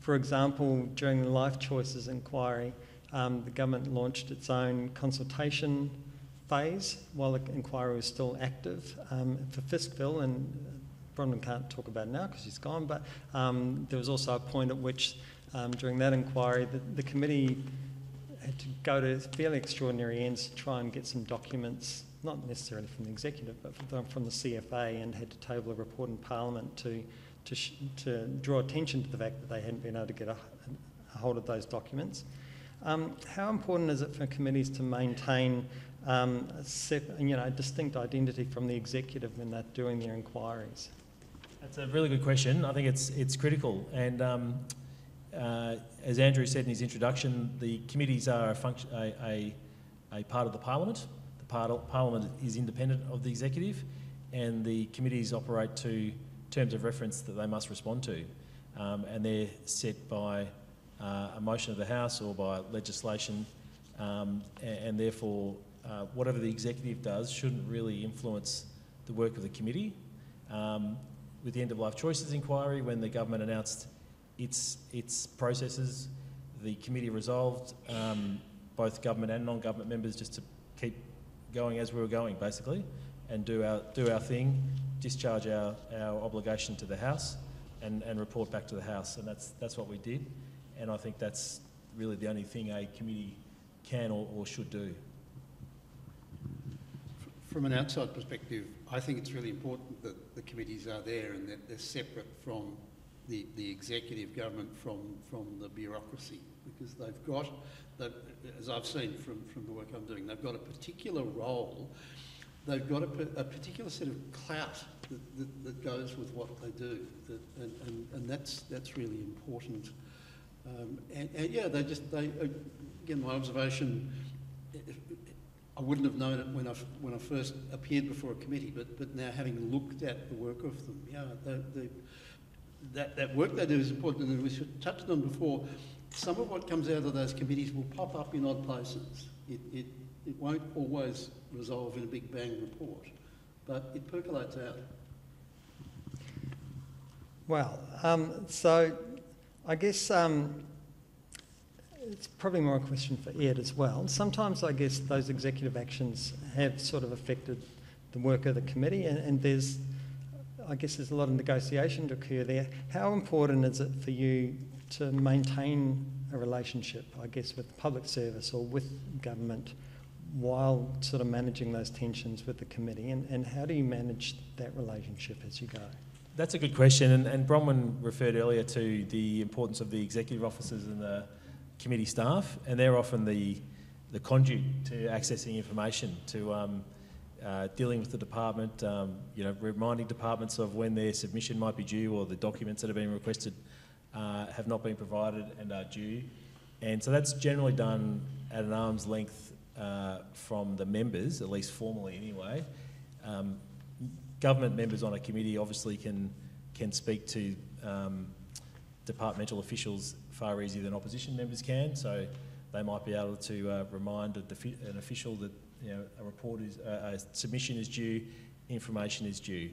for example, during the Life Choices inquiry, um, the government launched its own consultation phase while the inquiry was still active um, for Fiskville, and Bronwyn can't talk about it now because she's gone, but um, there was also a point at which um, during that inquiry the, the committee had to go to fairly extraordinary ends to try and get some documents, not necessarily from the executive, but from, the CFA, and had to table a report in Parliament to, to, to draw attention to the fact that they hadn't been able to get a, a hold of those documents. Um, how important is it for committees to maintain um, a sep- you know, a distinct identity from the executive when they're doing their inquiries? That's a really good question. I think it's it's critical, and um, uh, as Andrew said in his introduction, the committees are a, a, a, a part of the Parliament. The par- Parliament is independent of the executive, and the committees operate to terms of reference that they must respond to. Um, and they're set by uh, a motion of the House or by legislation, um, and, and therefore, uh, whatever the executive does shouldn't really influence the work of the committee. Um, with the end of life choices inquiry, when the government announced its its processes, the committee resolved um, both government and non-government members just to keep going as we were going, basically, and do our do our thing, discharge our, our obligation to the House, and, and report back to the House, and that's that's what we did, and I think that's really the only thing a committee can or, or should do. From an outside perspective, I think it's really important that the committees are there and that they're separate from the, the executive government from, from the bureaucracy because they've got, they've, as I've seen from, from the work I'm doing, they've got a particular role, they've got a, a particular set of clout that, that, that goes with what they do that, and, and, and that's, that's really important. Um, and, and yeah, they just, they, again, my observation, I wouldn't have known it when I, when I first appeared before a committee, but, but now having looked at the work of them, yeah, the, the, that, that work they do is important. And we touched on before, some of what comes out of those committees will pop up in odd places. It, it, it won't always resolve in a big bang report, but it percolates out. Well, um, so I guess um, it's probably more a question for Ed as well. Sometimes I guess those executive actions have sort of affected the work of the committee, and, and there's, I guess, there's a lot of negotiation to occur there. How important is it for you to maintain a relationship, I guess, with public service or with government while sort of managing those tensions with the committee, and, and how do you manage that relationship as you go? That's a good question, and, and Bronwyn referred earlier to the importance of the executive officers and the committee staff, and they're often the, the conduit to accessing information, to um, uh, dealing with the department, um, you know, reminding departments of when their submission might be due or the documents that have been requested uh, have not been provided and are due. And so that's generally done at an arm's length uh, from the members, at least formally anyway. Um, government members on a committee obviously can can speak to um, departmental officials far easier than opposition members can. So they might be able to uh, remind an official that you know, a report is uh, a submission is due, information is due.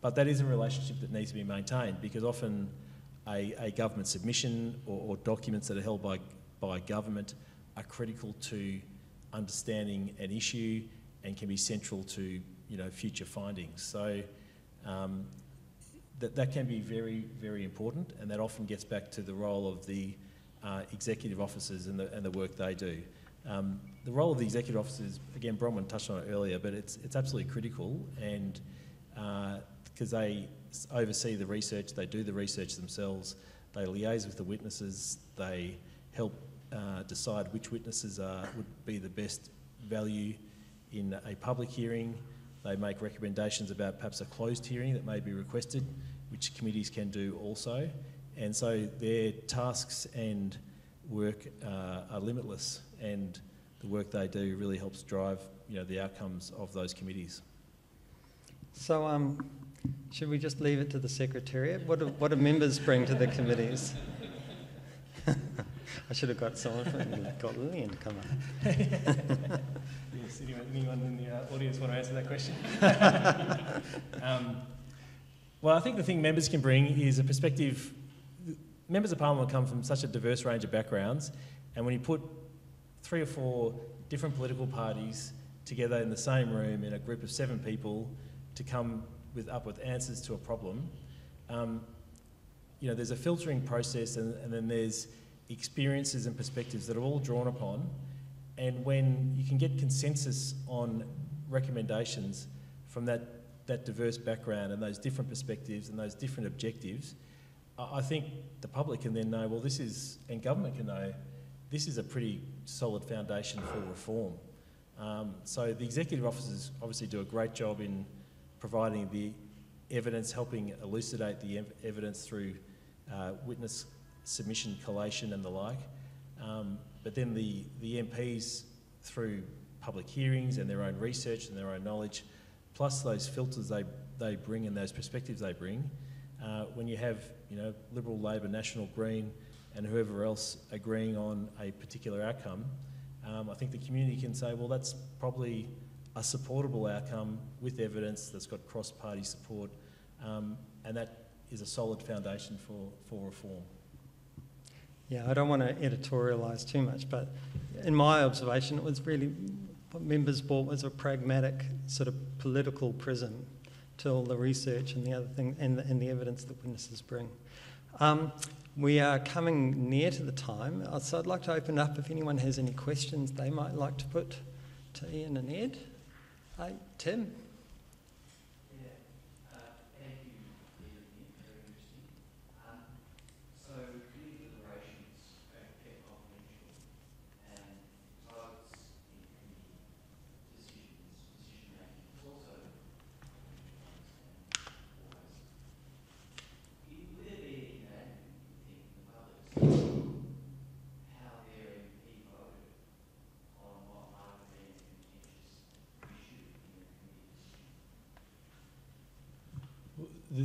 But that is a relationship that needs to be maintained because often a, a government submission or, or, documents that are held by, by government are critical to understanding an issue and can be central to you know, future findings. So um, that, that can be very, very important, and that often gets back to the role of the uh, executive officers and the, and the work they do. Um, the role of the executive officers, again, Bronwyn touched on it earlier, but it's, it's absolutely critical, and because uh, they oversee the research, they do the research themselves, they liaise with the witnesses, they help uh, decide which witnesses are, would be the best value in a public hearing. They make recommendations about perhaps a closed hearing that may be requested, which committees can do also. And so their tasks and work uh, are limitless, and the work they do really helps drive you know, the outcomes of those committees. So, um, should we just leave it to the Secretariat? What do, what do members bring to the committees? [LAUGHS] I should have got someone from got Lillian to come on. [LAUGHS] Anyone, anyone in the uh, audience want to answer that question? [LAUGHS] um, well, I think the thing members can bring is a perspective. Members of Parliament come from such a diverse range of backgrounds, and when you put three or four different political parties together in the same room in a group of seven people to come with, up with answers to a problem, um, you know, there's a filtering process, and, and then there's experiences and perspectives that are all drawn upon and when you can get consensus on recommendations from that, that diverse background and those different perspectives and those different objectives, I think the public can then know, well, this is, and government can know, this is a pretty solid foundation for reform. Um, so the executive officers obviously do a great job in providing the evidence, helping elucidate the ev evidence through uh, witness submission, collation and the like. Um, but then the, the MPs, through public hearings and their own research and their own knowledge, plus those filters they, they bring and those perspectives they bring, uh, when you have, you know, Liberal, Labor, National, Green and whoever else agreeing on a particular outcome, um, I think the community can say, well, that's probably a supportable outcome with evidence that's got cross-party support, um, and that is a solid foundation for, for reform. Yeah, I don't want to editorialise too much, but in my observation, it was really what members brought was a pragmatic sort of political prism to all the research and the other thing and the, and the evidence that witnesses bring. Um, we are coming near to the time, uh, so I'd like to open up if anyone has any questions they might like to put to Ian and Ed. Hi, Tim.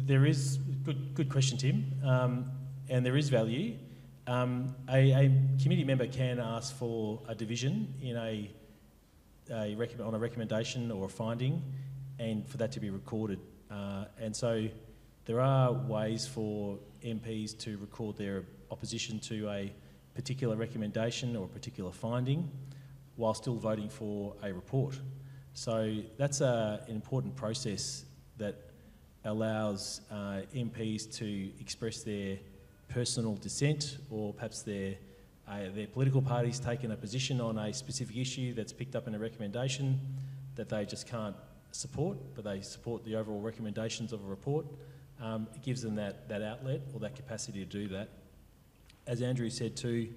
There is good, good question, Tim, um, and there is value. Um, a, a, committee member can ask for a division in a, a on a recommendation or a finding, and for that to be recorded. Uh, and so, there are ways for MPs to record their opposition to a particular recommendation or a particular finding, while still voting for a report. So that's a, an important process that allows uh, MPs to express their personal dissent or perhaps their, uh, their political party's taken a position on a specific issue that's picked up in a recommendation that they just can't support, but they support the overall recommendations of a report. Um, it gives them that, that outlet or that capacity to do that. As Andrew said too,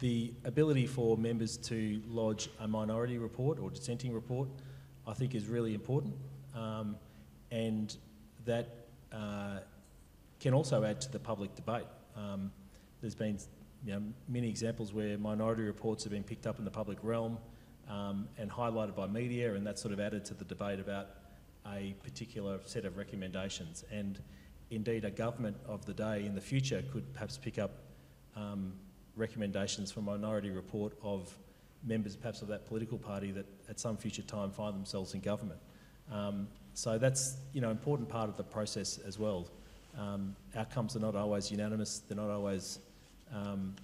the ability for members to lodge a minority report or dissenting report, I think is really important. Um, and that uh, can also add to the public debate. Um, there's been you know, many examples where minority reports have been picked up in the public realm um, and highlighted by media, and that sort of added to the debate about a particular set of recommendations. And indeed, a government of the day in the future could perhaps pick up um, recommendations from minority report of members perhaps of that political party that at some future time find themselves in government. Um, so that's you know important part of the process as well. Um, outcomes are not always unanimous; they're not always um,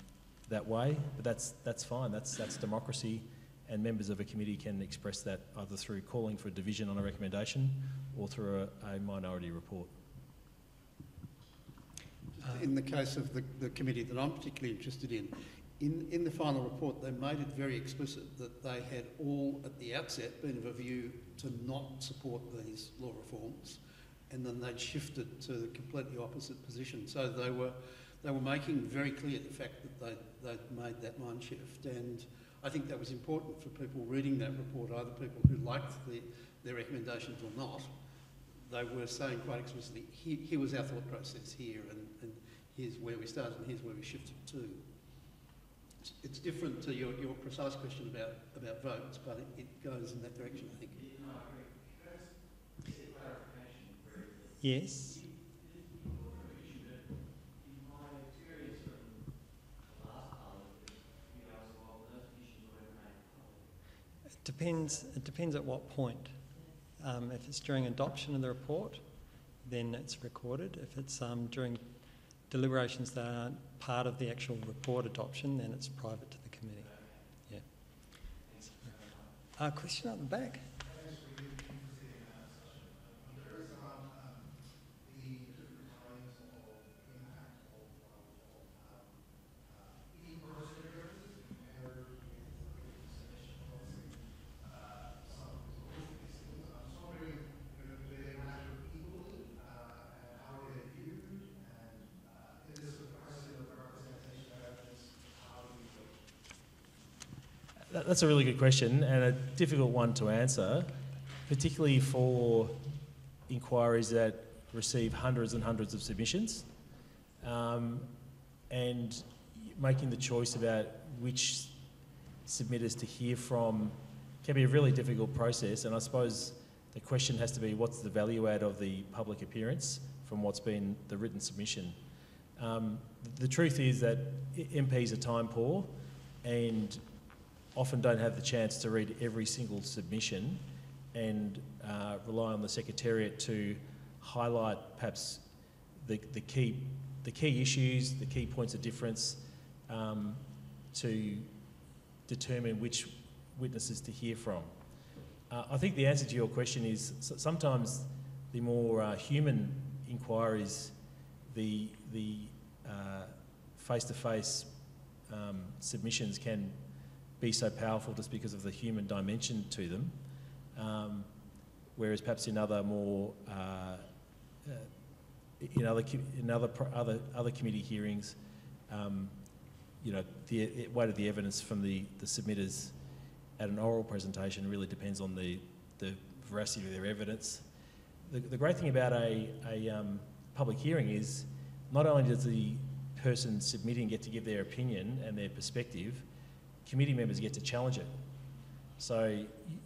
that way, but that's that's fine. That's that's democracy, and members of a committee can express that either through calling for a division on a recommendation or through a, a minority report. In the case of the, the committee that I'm particularly interested in, in, in the final report, they made it very explicit that they had all, at the outset, been of a view to not support these law reforms, and then they'd shifted to the completely opposite position. So they were, they were making very clear the fact that they'd, they'd made that mind shift, and I think that was important for people reading that report, either people who liked the, their recommendations or not. They were saying quite explicitly, here, here was our thought process here, and, and here's where we started, and here's where we shifted to it's different to your, your precise question about, about votes, but it, it goes in that direction, I think. Yes. It depends. It depends at what point. Um, if it's during adoption of the report, then it's recorded. If it's um, during deliberations that aren't part of the actual report adoption, then it's private to the committee. Yeah. A uh, question at the back. That's a really good question and a difficult one to answer, particularly for inquiries that receive hundreds and hundreds of submissions. Um, and making the choice about which submitters to hear from can be a really difficult process. And I suppose the question has to be what's the value add of the public appearance from what's been the written submission. Um, the truth is that MPs are time poor and often don't have the chance to read every single submission and uh, rely on the Secretariat to highlight perhaps the, the, key, the key issues, the key points of difference um, to determine which witnesses to hear from. Uh, I think the answer to your question is sometimes the more uh, human inquiries, the, the uh, face-to-face um, submissions can be so powerful just because of the human dimension to them. Um, whereas perhaps in other more uh, uh, in other in other other other committee hearings, um, you know, the weight of the evidence from the, the submitters at an oral presentation really depends on the, the veracity of their evidence. The, the great thing about a, a um, public hearing is not only does the person submitting get to give their opinion and their perspective, committee members get to challenge it. So,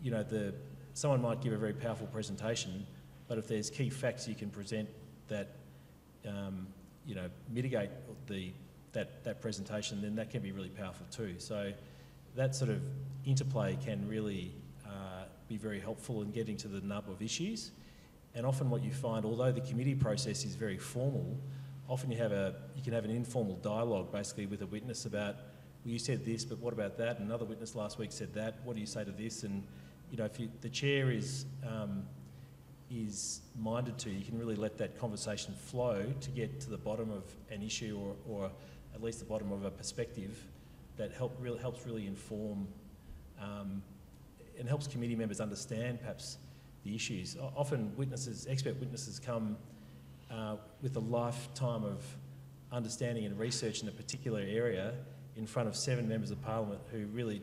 you know, the, someone might give a very powerful presentation, but if there's key facts you can present that, um, you know, mitigate the, that, that presentation, then that can be really powerful too. So that sort of interplay can really uh, be very helpful in getting to the nub of issues. And often what you find, although the committee process is very formal, often you have a, you can have an informal dialogue basically with a witness about, you said this, but what about that? Another witness last week said that. What do you say to this? And you know, if you, the chair is um, is minded to, you can really let that conversation flow to get to the bottom of an issue or, or at least the bottom of a perspective that help really helps really inform um, and helps committee members understand perhaps the issues. Often witnesses, expert witnesses come uh, with a lifetime of understanding and research in a particular area in front of seven members of parliament who really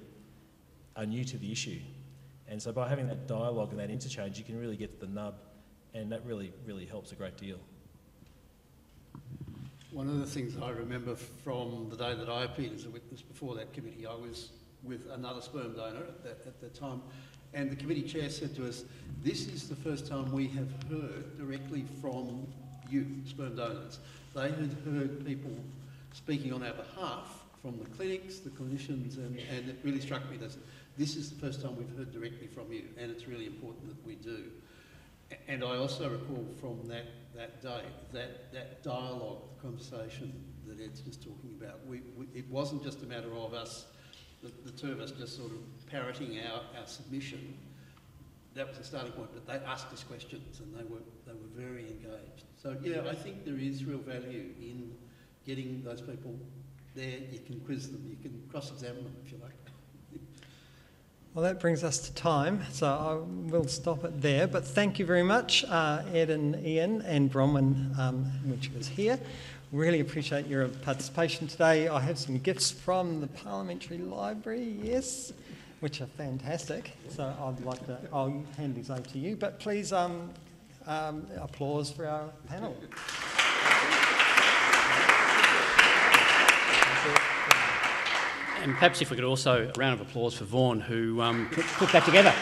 are new to the issue. And so by having that dialogue and that interchange, you can really get to the nub, and that really, really helps a great deal. One of the things I remember from the day that I appeared as a witness before that committee, I was with another sperm donor at that, at the time, and the committee chair said to us, this is the first time we have heard directly from you, sperm donors. They had heard people speaking on our behalf from the clinics, the clinicians, and, and it really struck me that this is the first time we've heard directly from you, and it's really important that we do. And I also recall from that, that day, that, that dialogue, the conversation that Ed's just talking about, we, we, it wasn't just a matter of us, the, the two of us just sort of parroting our, our submission. That was the starting point, but they asked us questions and they were, they were very engaged. So yeah, I think there is real value in getting those people there. You can quiz them, you can cross-examine them if you like. Well, that brings us to time, so I will stop it there. But thank you very much, uh, Ed and Ian and Bronwyn, um, which was here. Really appreciate your participation today. I have some gifts from the Parliamentary Library, yes, which are fantastic. So I'd like to, I'll hand these over to you. But please, um, um, applause for our panel. And perhaps if we could also, a round of applause for Vaughn, who um, put, put that together.